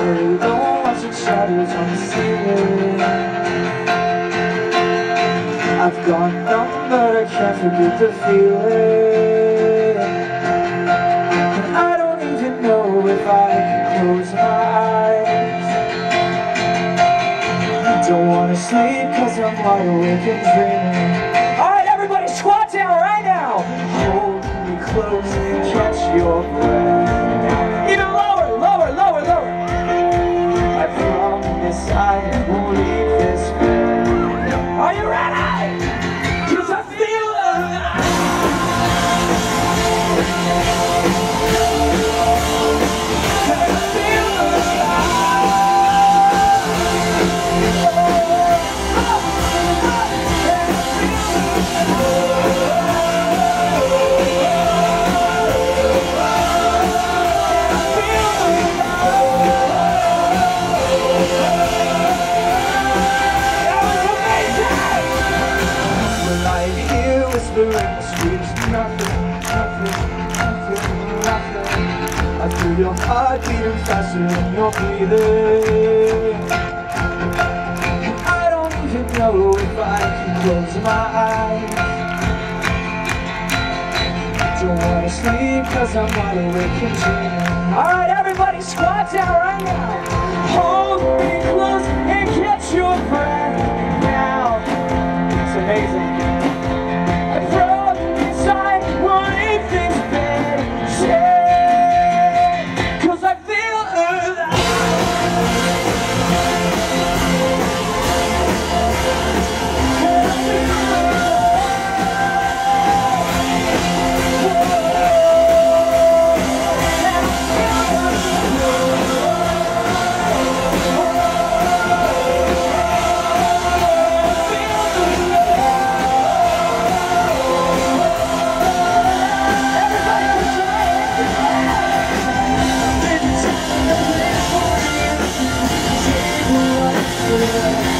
really don't watch the shadows on the ceiling I've gone numb but I can't forget the feeling. And I don't even know if I can close my eyes. Don't wanna sleep cause I'm wide awake and dreaming. Alright everybody squat down right now. Hold me close and catch your breath whispering the Nothing, nothing, nothing, nothing I feel your heart beating faster than you're breathing And I don't even know if I can close my eyes Don't wanna sleep cause I'm wide awake and dreaming Alright everybody squat down right now Yeah.